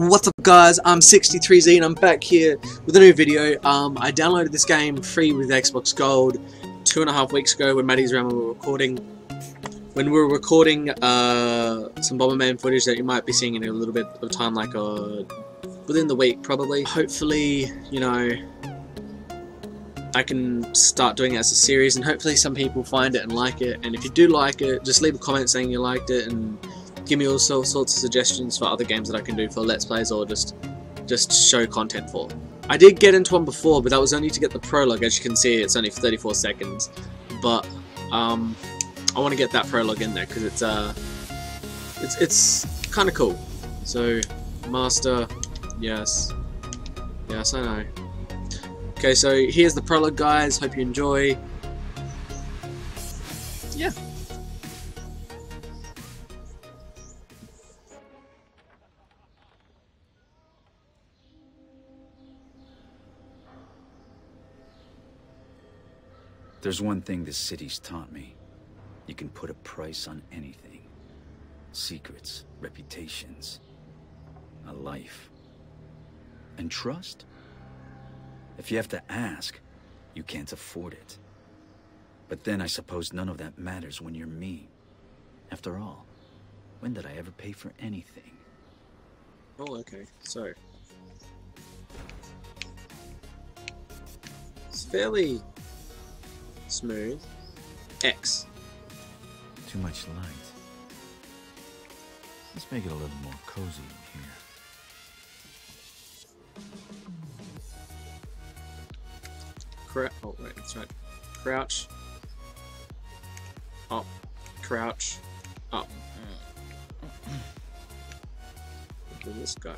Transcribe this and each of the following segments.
What's up guys, I'm 63Z and I'm back here with a new video. Um, I downloaded this game free with Xbox Gold two and a half weeks ago when Maddie's around we were recording. When we were recording uh, some Bomberman footage that you might be seeing in a little bit of time, like uh, within the week probably. Hopefully, you know, I can start doing it as a series and hopefully some people find it and like it. And if you do like it, just leave a comment saying you liked it and give me all sorts of suggestions for other games that I can do for Let's Plays or just just show content for. I did get into one before, but that was only to get the prologue. As you can see, it's only 34 seconds. But um, I want to get that prologue in there because it's uh, it's it's kind of cool. So, master, yes, yes, I know. Okay, so here's the prologue, guys. Hope you enjoy. Yeah. There's one thing this city's taught me. You can put a price on anything. Secrets, reputations, a life. And trust? If you have to ask, you can't afford it. But then I suppose none of that matters when you're me. After all, when did I ever pay for anything? Oh, okay. So. It's fairly smooth. X. Too much light. Let's make it a little more cozy in here. Cra oh, wait, that's right. Crouch. Up. Crouch. Up. Mm. Look at this guy.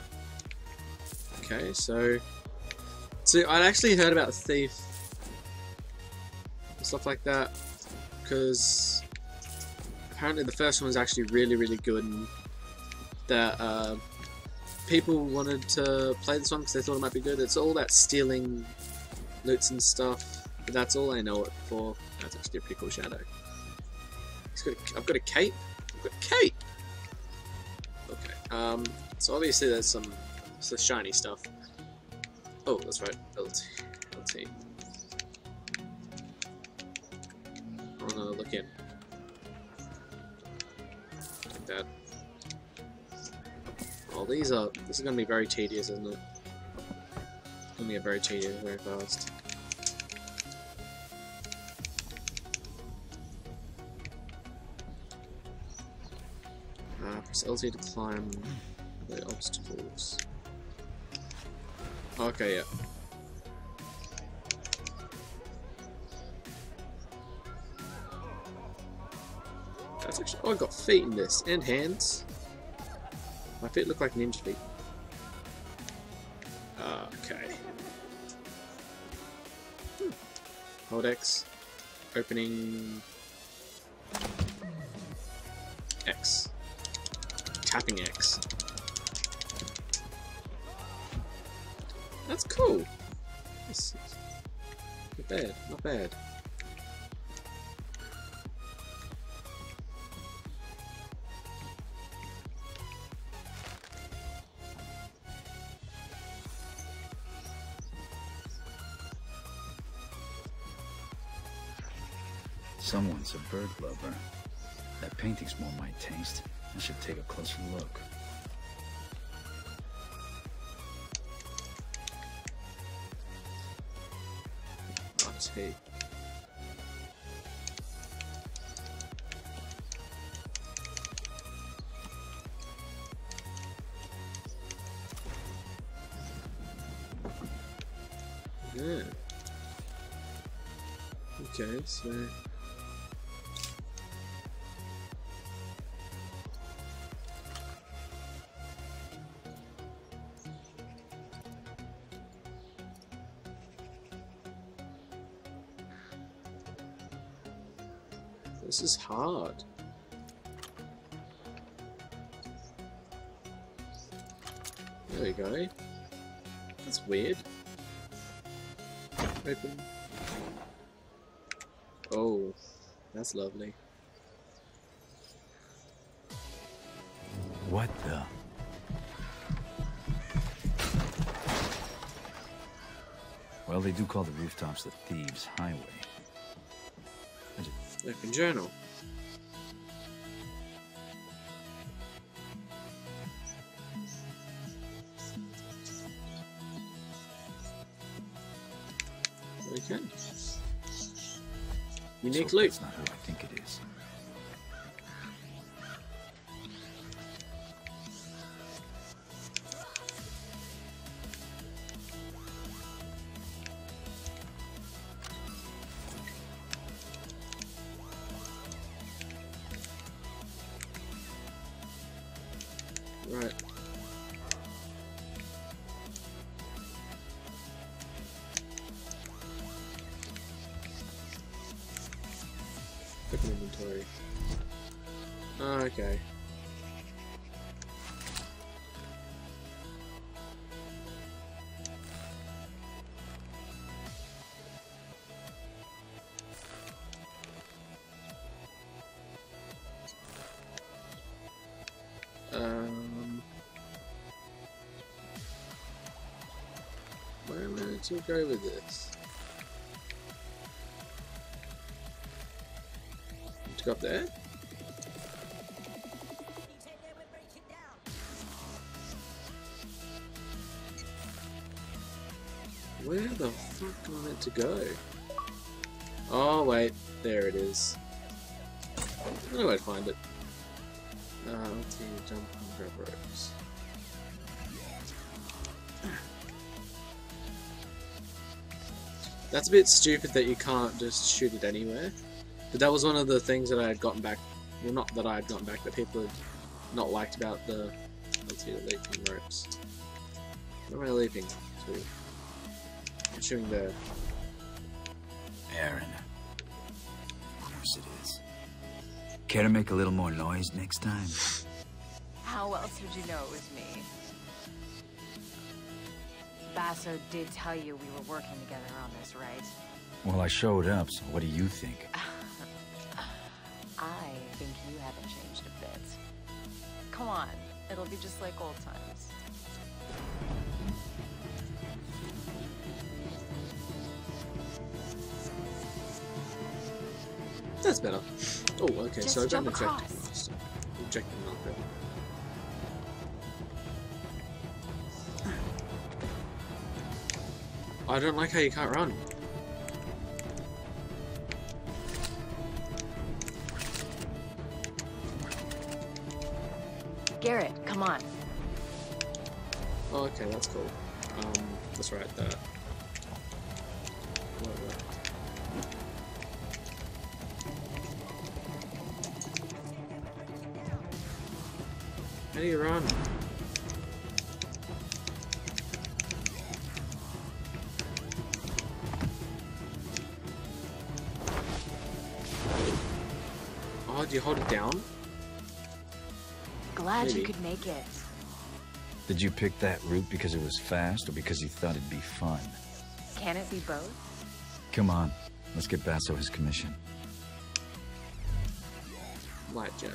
Okay, so... So, I'd actually heard about Thief stuff like that because apparently the first one was actually really really good and that uh, people wanted to play this one because they thought it might be good. It's all about stealing loots and stuff, but that's all I know it for. That's actually a pretty cool shadow. Got a, I've got a cape. I've got a cape. Okay. Um. So obviously there's some, some shiny stuff. Oh, that's right. LT. LT. Oh no, look in. Like that. Oh, these are. This is gonna be very tedious, isn't it? It's gonna be very tedious, very fast. Uh, press LT to climb the obstacles. Okay, yeah. Actually. Oh, I got feet in this and hands. My feet look like ninja feet. Uh, okay. Hmm. Hold X. Opening. X. Tapping X. That's cool. Not bad. Not bad. Someone's a bird lover. That painting's more my taste. I should take a closer look. Let's see. Yeah. Okay, so hard. There we go. That's weird. Open. Oh, that's lovely. What the? Well, they do call the rooftops the Thieves' Highway. Open journal. Unique loot. Open inventory. Oh, okay. Um, where am I to go with this? To go up there? Where the fuck am I meant to go? Oh wait, there it is. I know I'd find it. Uh, let's see, jump and grab ropes. That's a bit stupid that you can't just shoot it anywhere. But that was one of the things that I had gotten back. Well, not that I had gotten back, that people had not liked about the. Let's see, the leaping ropes. Where am I leaping to? I'm shooting there. Erin. Of course it is. Care to make a little more noise next time? How else would you know it was me? Basso did tell you we were working together on this, right? Well, I showed up, so what do you think? I think you haven't changed a bit. Come on, it'll be just like old times. That's better. Oh, okay, so I Just don't jump eject across. him last time. Eject him not better. I don't like how you can't run. Garrett, come on. Oh, okay, that's cool. Um, that's right, that. How do you run? Did you pick that route because it was fast or because you thought it'd be fun? Can it be both? Come on, let's get Basso his commission. Light gem.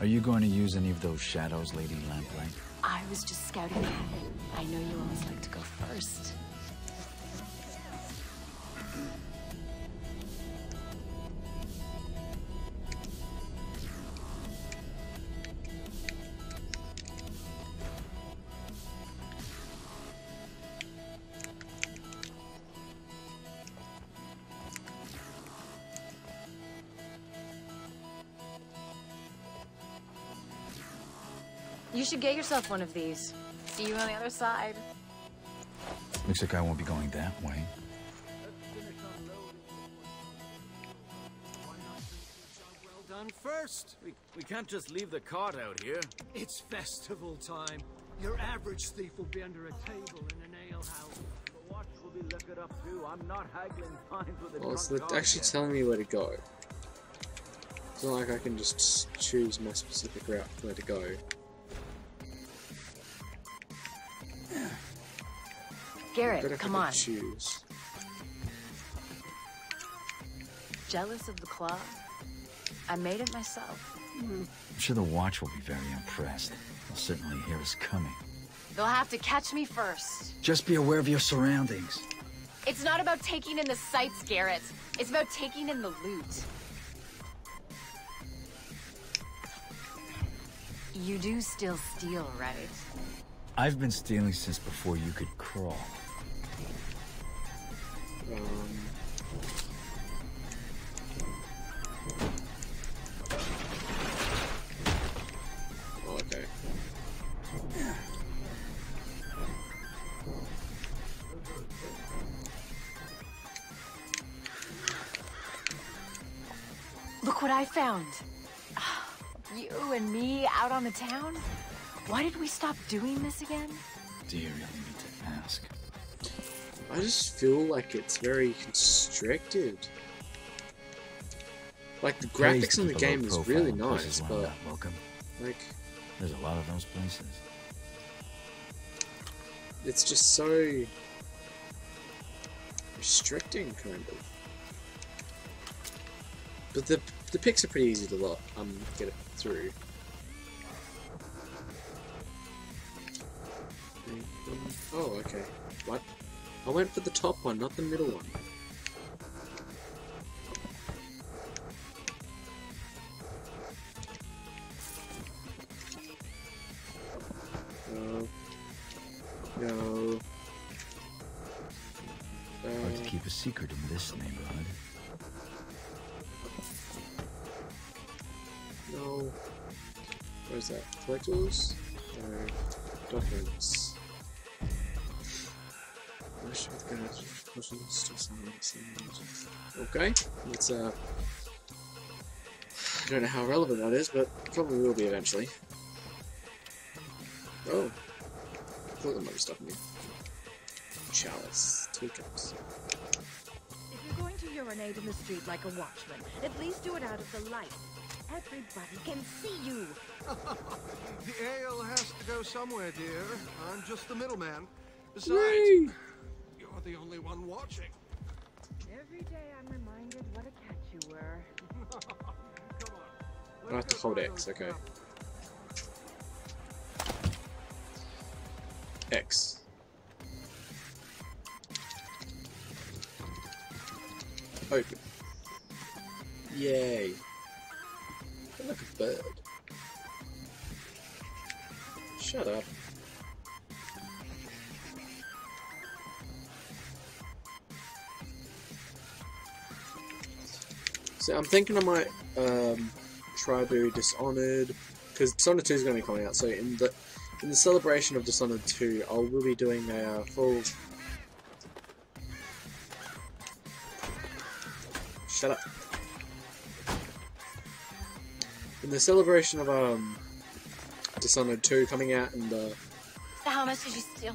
Are you going to use any of those shadows, Lady Lamplight? I was just scouting. I know you always like to go first. Should get yourself one of these. See you on the other side. Looks like I won't be going that way. Well done first. We, we can't just leave the cart out here. It's festival time. Your average thief will be under a table in an alehouse. The watch will be looking up too. I'm not haggling fines with a Well, it's drunk the- actually guard telling me where to go. It's not like I can just choose my specific route where to go. Garrett, But if come I on. could choose. Jealous of the claw? I made it myself. I'm sure the Watch will be very impressed. They'll certainly hear us coming. They'll have to catch me first. Just be aware of your surroundings. It's not about taking in the sights, Garrett. It's about taking in the loot. You do still steal, right? I've been stealing since before you could crawl. Um, oh, okay. Look what I found. You and me out on the town? Why did we stop doing this again? Do you really need to ask? I just feel like it's very constricted. Like the graphics to in the keep a low game is really nice, where I'm but not welcome. like There's a lot of those places. it's just so restricting, kind of. But the the picks are pretty easy to lock, um get it through. Oh, okay. What? I went for the top one, not the middle one. No. No. Hard to Uh, keep a secret in this neighborhood. no. Where's that? Collectibles? No. Documents. Guys, puzzles, Okay, let's uh. I don't know how relevant that is, but probably will be eventually. Oh. I thought there might be stuff in here. Chalice. Teacups. If you're going to urinate in the street like a watchman, at least do it out of the light. Everybody can see you. The ale has to go somewhere, dear. I'm just the middleman. Besides, Yay! You're the only one watching. Every day I'm reminded what a catch you were. Come on. I have to hold X, okay. X. Open. Yay. Look like a bird. Shut up. So I'm thinking I might um, try to Dishonored because Dishonored 2 is going to be coming out. So in the in the celebration of Dishonored 2, I will be doing a uh, full. Shut up. In the celebration of um Dishonored 2 coming out in the How much did you steal?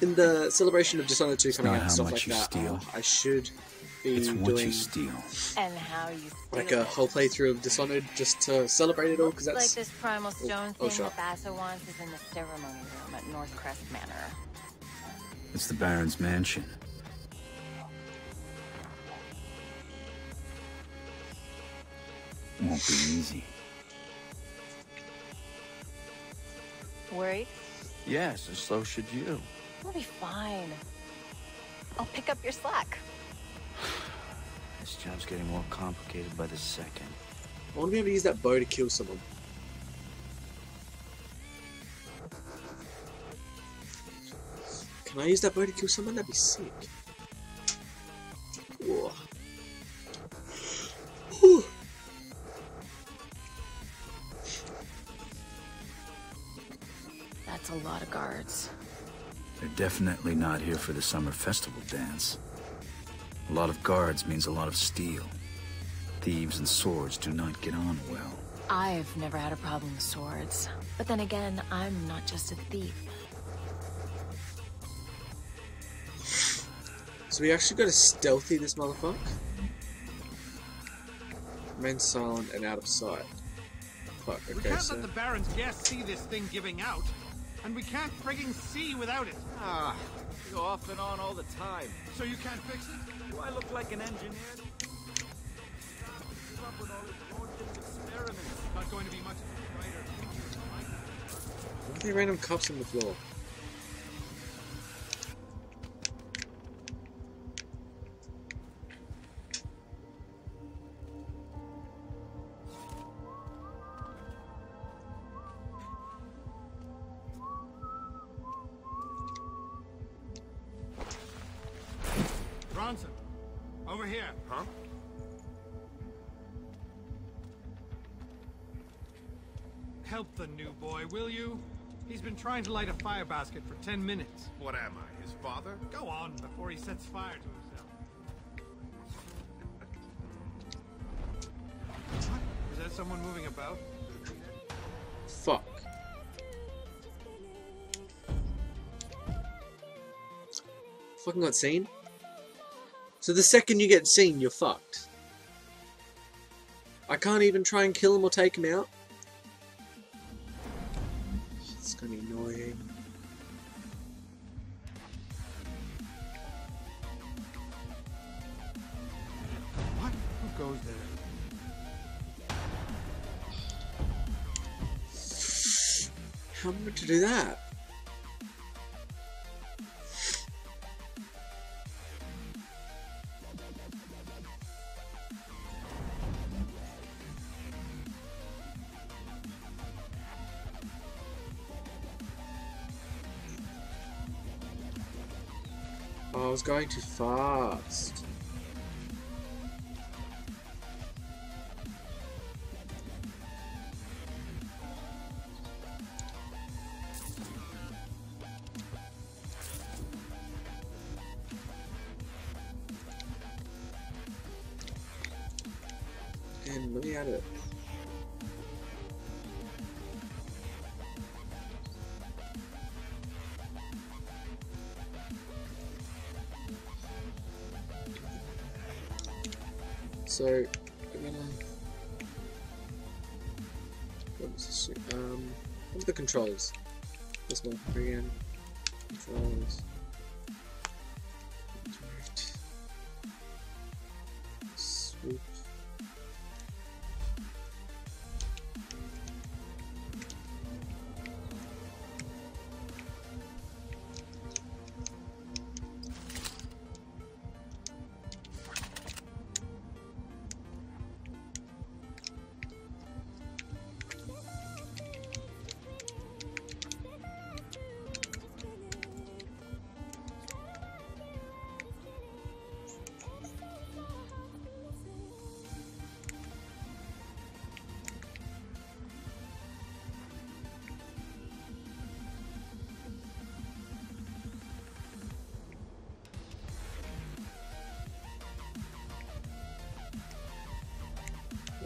in the celebration of Dishonored 2 coming out and how stuff much like you that, steal. uh, I should be It's what doing you steal. And how you steal like a it. whole playthrough of Dishonored just to celebrate it all because Looks that's like this primal oh, stone oh, thing shut that Basso wants is in the ceremony room at Northcrest Manor. It's the Baron's mansion. Won't be easy. Worried? Yes, and so should you. We'll be fine. I'll pick up your slack. This job's getting more complicated by the second. I want to be able to use that bow to kill someone. Can I use that bow to kill someone? That'd be sick. Whoa. Whew. That's a lot of guards. They're definitely not here for the summer festival dance. A lot of guards means a lot of steel. Thieves and swords do not get on well. I've never had a problem with swords. But then again, I'm not just a thief. So we actually got to stealthy this motherfucker. Men silent and out of sight. Fuck, We can't so... let the Baron's guests see this thing giving out. And we can't frigging see without it. Ah, you go off and on all the time. So you can't fix it? Do I look like an engineer? Not going to be much brighter. Why are there random cups on the floor? Help the new boy, will you? He's been trying to light a fire basket for ten minutes. What am I, his father? Go on before he sets fire to himself. What? Is that someone moving about? Fuck. Fucking got seen? So the second you get seen, you're fucked. I can't even try and kill him or take him out. I was going too fast. So, I'm gonna. This? Um, what are the controls? This one again.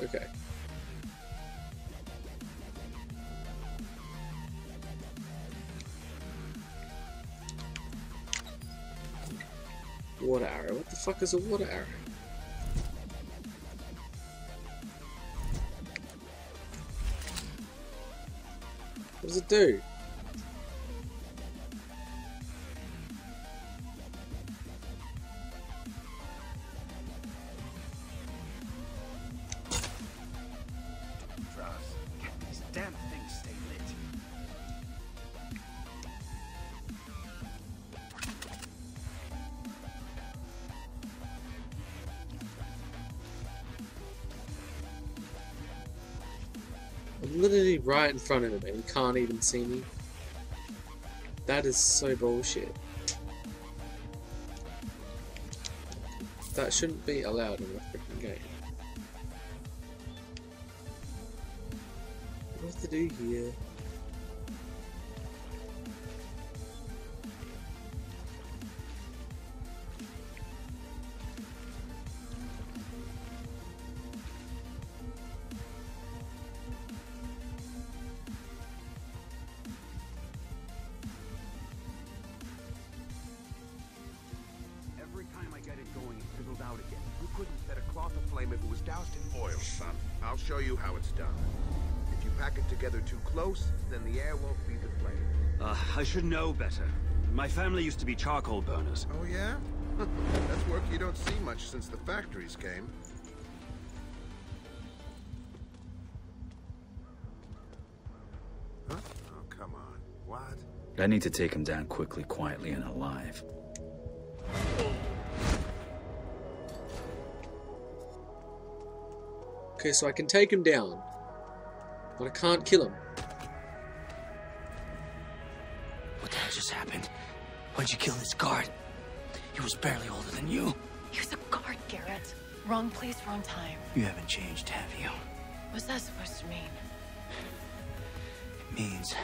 Okay. Water arrow. What the fuck is a water arrow? What does it do? Right in front of him and he can't even see me. That is so bullshit. That shouldn't be allowed in a freaking game. What to do here? A cloth aflame if it was doused in Oil, son. I'll show you how it's done. If you pack it together too close, then the air won't feed the flame. Uh, I should know better. My family used to be charcoal burners. Oh, yeah? That's work you don't see much since the factories came. Huh? Oh, Come on. What? I need to take him down quickly, quietly, and alive. Okay, so I can take him down. But I can't kill him. What the hell just happened? Why'd you kill this guard? He was barely older than you. He was a guard, Garrett. Wrong place, wrong time. You haven't changed, have you? What's that supposed to mean? It means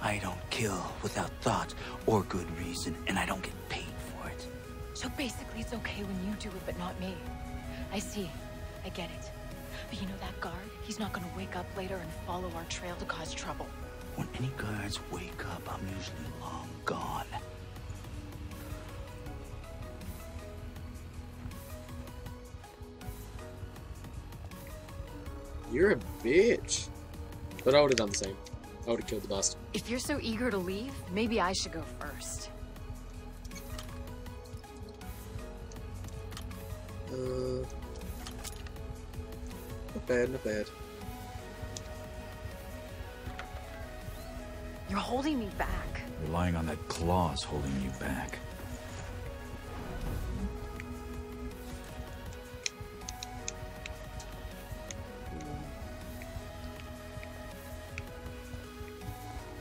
I don't kill without thought or good reason, and I don't get paid for it. So basically, it's okay when you do it, but not me. I see. I get it. But you know that guard? He's not gonna wake up later and follow our trail to cause trouble. When any guards wake up, I'm usually long gone. You're a bitch. But I would have done the same. I would have killed the bastard. If you're so eager to leave, maybe I should go first. Not bad, not bad. You're holding me back. Relying on that claw's holding you back.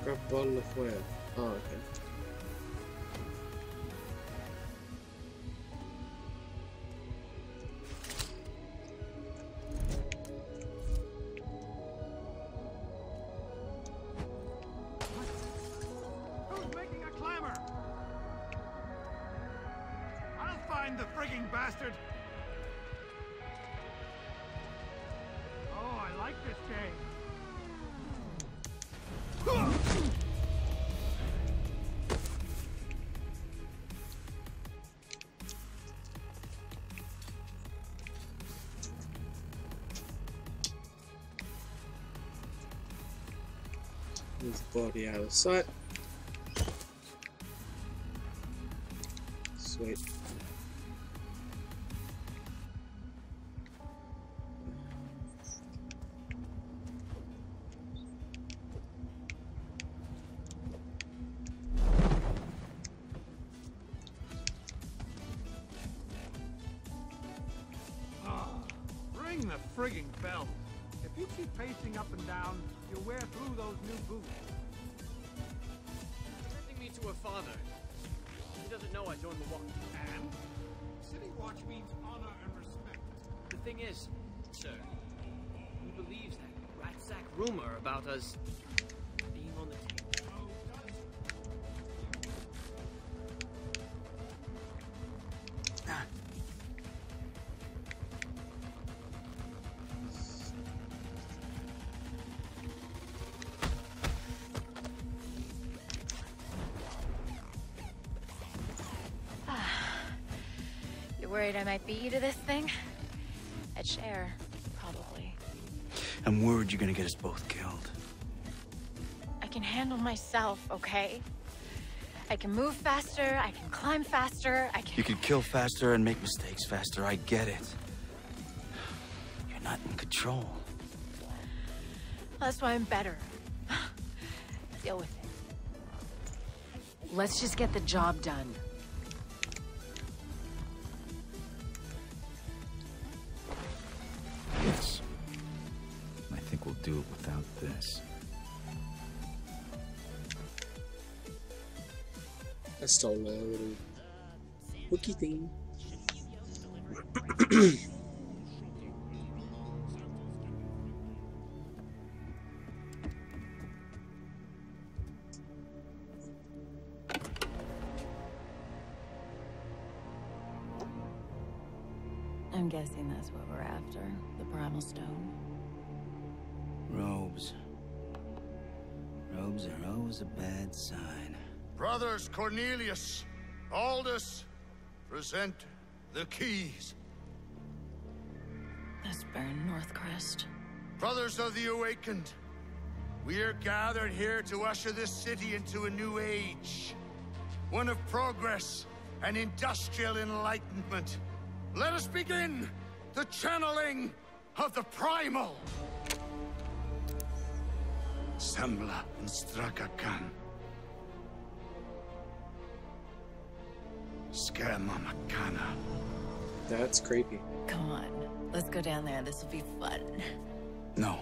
Grab a bottle of where? The body out of sight. Sweet. Worried I might beat you to this thing? I'd share, probably. I'm worried you're gonna get us both killed. I can handle myself, okay? I can move faster, I can climb faster, I can... You can kill faster and make mistakes faster, I get it. You're not in control. That's why I'm better. Deal with it. Let's just get the job done. This. I stole a little hooky thing. I'm guessing that's what we're after. The Primal Stone. Robes. Robes are always a bad sign. Brothers Cornelius, Aldous, present the keys. That's Baron Northcrest. Brothers of the Awakened, we are gathered here to usher this city into a new age. One of progress and industrial enlightenment. Let us begin the channeling of the primal. Sembla and Straka Khan. Scare Mama Kana. That's creepy. Come on, let's go down there. This will be fun. No.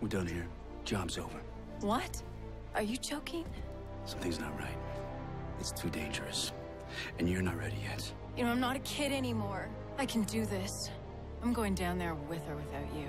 We're done here. Job's over. What? Are you joking? Something's not right. It's too dangerous. And you're not ready yet. You know, I'm not a kid anymore. I can do this. I'm going down there with or without you.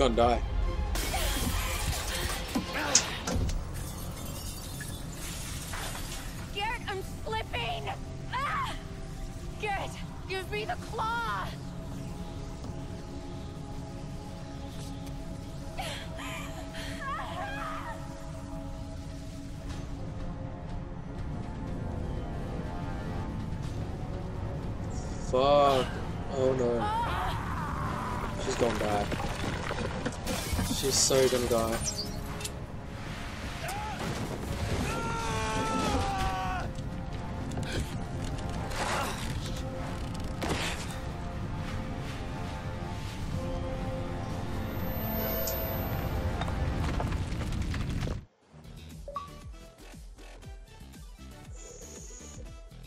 gonna die. So gonna die.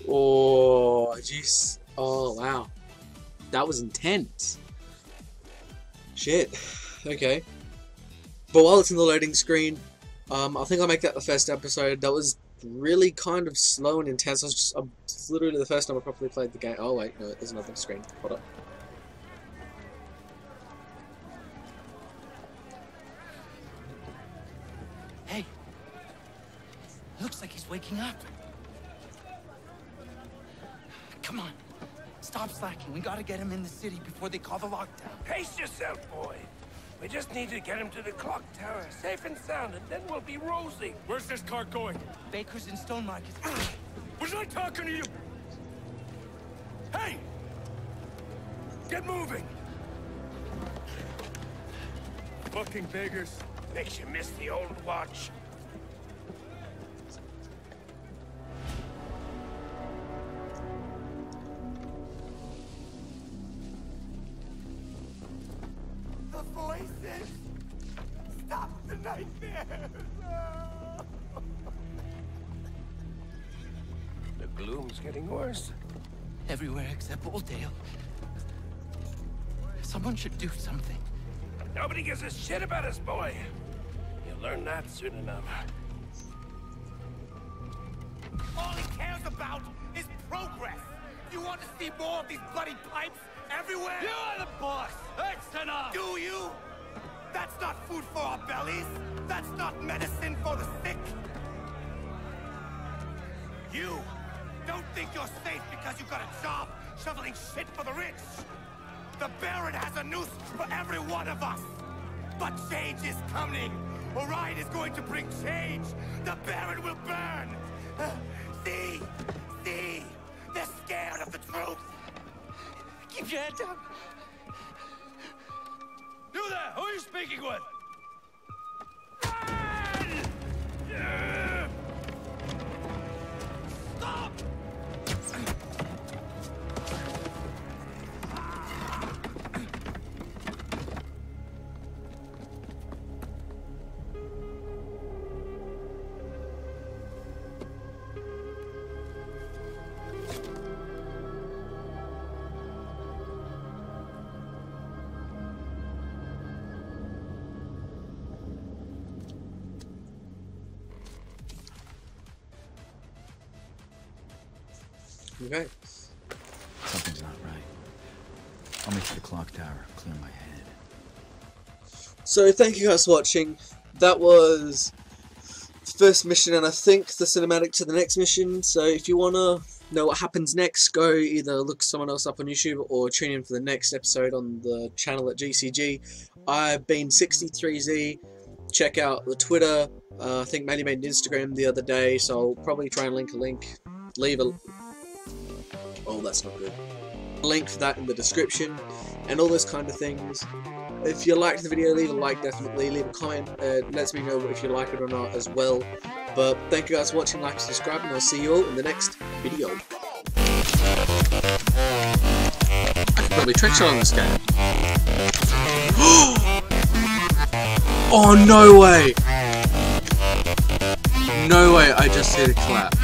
Oh, jeez. Oh, wow. That was intense. Shit. Okay. But while it's in the loading screen, um, I think I'll make that the first episode. That was really kind of slow and intense. I was just, um, it's literally the first time I properly played the game. Oh, wait, no, there's another screen. Hold up. Hey! Looks like he's waking up. Come on. Stop slacking. We gotta get him in the city before they call the lockdown. Pace yourself, boy. We just need to get him to the clock tower, safe and sound, and then we'll be rosy. Where's this car going? Baker's and Stone Market. Ah! Was I talking to you? Hey! Get moving! Fucking beggars. Makes you miss the old watch. Except Oldale. Someone should do something. Nobody gives a shit about us, boy. You'll learn that soon enough. All he cares about is progress! You want to see more of these bloody pipes everywhere? You are the boss! That's enough! Do you? That's not food for our bellies. That's not medicine for the sick. You don't think you're safe because you got a job shoveling shit for the rich. The Baron has a noose for every one of us. But change is coming. Orion is going to bring change. The Baron will burn. See? See? They're scared of the truth. Keep your head down. You there! Who are you speaking with? I'll make to the clock tower, clear my head. So thank you guys for watching. That was the first mission and I think the cinematic to the next mission. So if you wanna know what happens next, go either look someone else up on YouTube or tune in for the next episode on the channel at GCG. I've been 63Z. Check out the Twitter. Uh, I think Maddie made an Instagram the other day, so I'll probably try and link a link. Leave a. Oh, that's not good. Link for that in the description, and all those kind of things. If you liked the video, leave a like definitely. Leave a comment. Uh, lets me know if you like it or not as well. But thank you guys for watching, like, subscribe, and I'll see you all in the next video. I could probably trick shot on this game. oh, no way! No way, I just hit a clap.